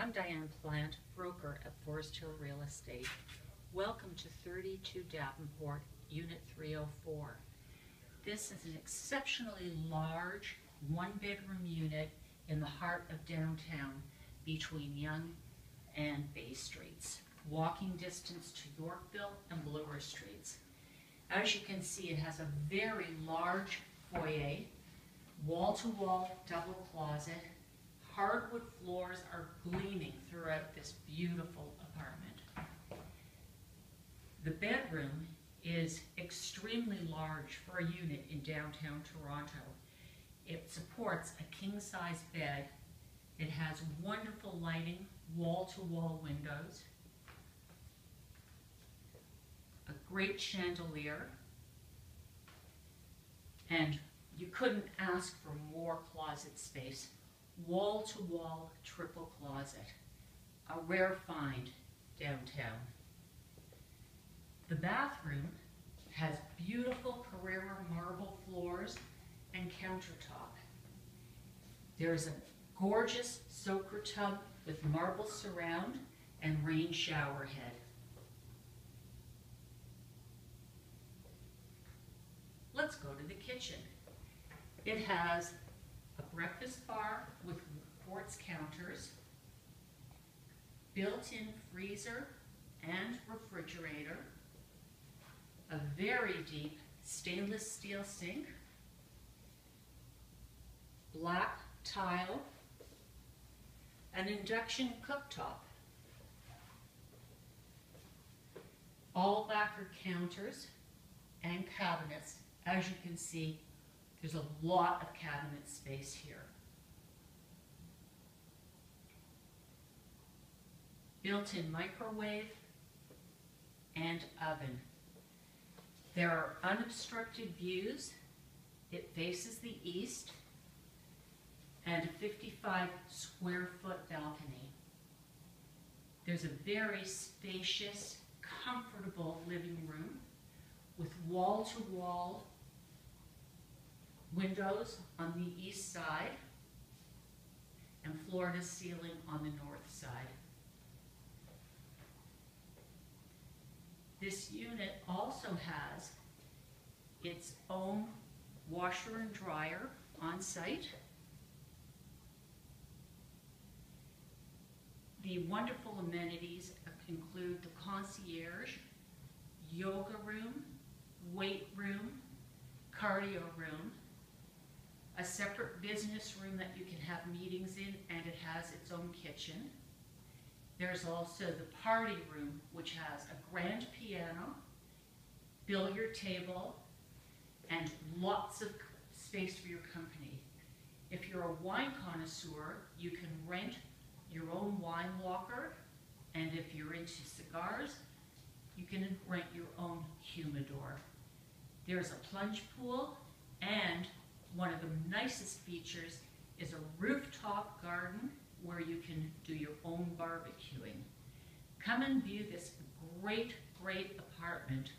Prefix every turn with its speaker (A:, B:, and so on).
A: I'm Diane Plant, broker at Forest Hill Real Estate. Welcome to 32 Davenport, Unit 304. This is an exceptionally large one-bedroom unit in the heart of downtown between Yonge and Bay Streets, walking distance to Yorkville and Bloor Streets. As you can see, it has a very large foyer, wall-to-wall double closet. Hardwood floors are gleaming throughout this beautiful apartment. The bedroom is extremely large for a unit in downtown Toronto. It supports a king-size bed. It has wonderful lighting, wall-to-wall windows, a great chandelier, and you couldn't ask for more closet space. Wall-to-wall triple closet, a rare find downtown. The bathroom has beautiful Carrara marble floors and countertop. There's a gorgeous soaker tub with marble surround and rain shower head. Let's go to the kitchen. It has a breakfast bar with quartz counters, built-in freezer and refrigerator, a very deep stainless steel sink, black tile, an induction cooktop, all lacquer counters and cabinets. As you can see, there's a lot of cabinet space here. Built-in microwave and oven. There are unobstructed views. It faces the east and a 55 square foot balcony. There's a very spacious, comfortable living room with wall-to-wall windows on the east side and floor-to-ceiling on the north side. This unit also has its own washer and dryer on site. The wonderful amenities include the concierge, yoga room, weight room, cardio room, a separate business room that you can have meetings in, and it has its own kitchen. There's also the party room, which has a grand piano, billiard table, and lots of space for your company. If you're a wine connoisseur, you can rent your own wine locker, and if you're into cigars, you can rent your own humidor. There's a plunge pool, and one of the nicest features is a rooftop garden where you can do your own barbecuing. Come and view this great, great apartment